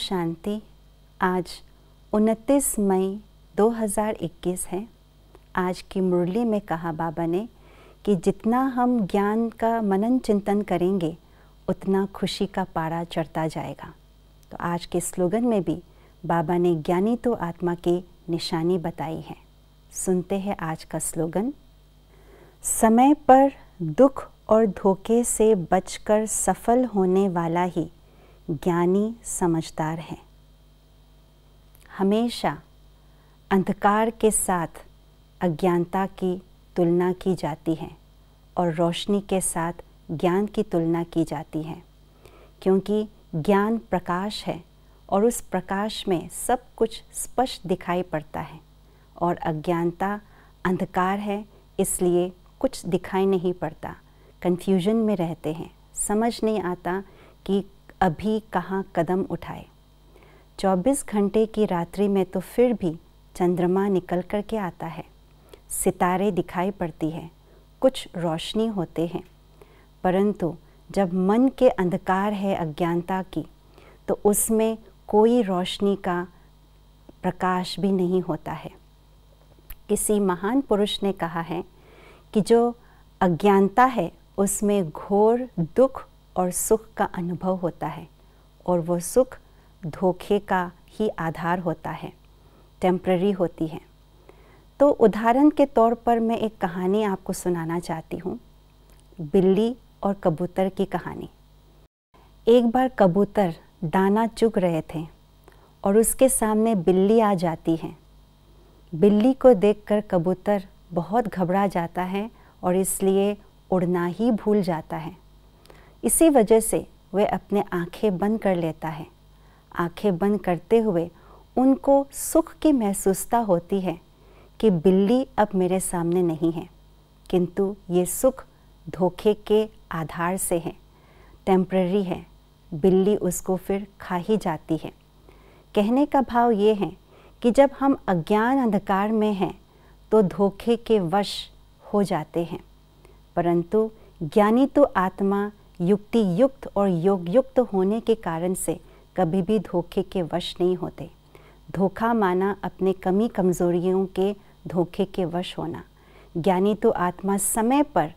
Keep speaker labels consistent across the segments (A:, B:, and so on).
A: शांति आज 29 मई 2021 है। आज की मुरली में कहा बाबा ने कि जितना हम ज्ञान का मनन चिंतन करेंगे, उतना खुशी का पारा चढ़ता जाएगा। तो आज के स्लोगन में भी बाबा ने ज्ञानी तो आत्मा की निशानी बताई है। सुनते हैं आज का स्लोगन। समय पर दुख और धोखे से बचकर सफल होने वाला ही ज्ञानी समझदार है। हमेशा अंधकार के साथ अज्ञानता की तुलना की जाती है और रोशनी के साथ ज्ञान की तुलना की जाती है, क्योंकि ज्ञान प्रकाश है और उस प्रकाश में सब कुछ स्पष्ट दिखाई पड़ता है और अज्ञानता अंधकार है, इसलिए कुछ दिखाई नहीं पड़ता। कन्फ्यूज़न में रहते हैं। समझ नहीं आता कि अभी कहाँ कदम उठाए। 24 घंटे की रात्रि में तो फिर भी चंद्रमा निकल कर के आता है। सितारे दिखाई पड़ती है, कुछ रोशनी होते हैं। परंतु जब मन के अंधकार है अज्ञानता की तो उसमें कोई रोशनी का प्रकाश भी नहीं होता है। किसी महान पुरुष ने कहा है कि जो अज्ञानता है, उसमें घोर दुख और सुख का अनुभव होता है और वो सुख धोखे का ही आधार होता है टेम्प्ररी होती है। तो उदाहरण के तौर पर मैं एक कहानी आपको सुनाना चाहती हूँ, बिल्ली और कबूतर की कहानी। एक बार कबूतर दाना चुग रहे थे और उसके सामने बिल्ली आ जाती है। बिल्ली को देखकर कबूतर बहुत घबरा जाता है और इसलिए उड़ना ही भूल जाता है। इसी वजह से वह अपने आँखें बंद कर लेता है। आँखें बंद करते हुए उनको सुख की महसूसता होती है कि बिल्ली अब मेरे सामने नहीं है, किंतु ये सुख धोखे के आधार से है। टेम्प्ररी है, बिल्ली उसको फिर खा ही जाती है। कहने का भाव ये है कि जब हम अज्ञान अंधकार में हैं तो धोखे के वश हो जाते हैं। परंतु ज्ञानी तो आत्मा युक्ति युक्त और योग युक्त होने के कारण से कभी भी धोखे के वश नहीं होते। धोखा माना अपने कमी कमज़ोरियों के धोखे के वश होना। ज्ञानी तो आत्मा समय पर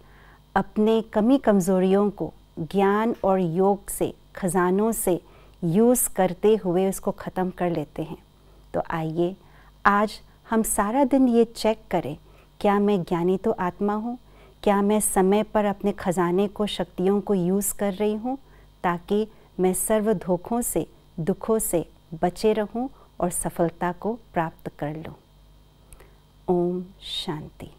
A: अपने कमी कमज़ोरियों को ज्ञान और योग से, खजानों से यूज़ करते हुए उसको ख़त्म कर लेते हैं। तो आइए, आज हम सारा दिन ये चेक करें, क्या मैं ज्ञानी तो आत्मा हूँ? क्या मैं समय पर अपने खजाने को, शक्तियों को यूज़ कर रही हूँ ताकि मैं सर्व धोखों से, दुखों से बचे रहूँ और सफलता को प्राप्त कर लूँ? ओम शांति।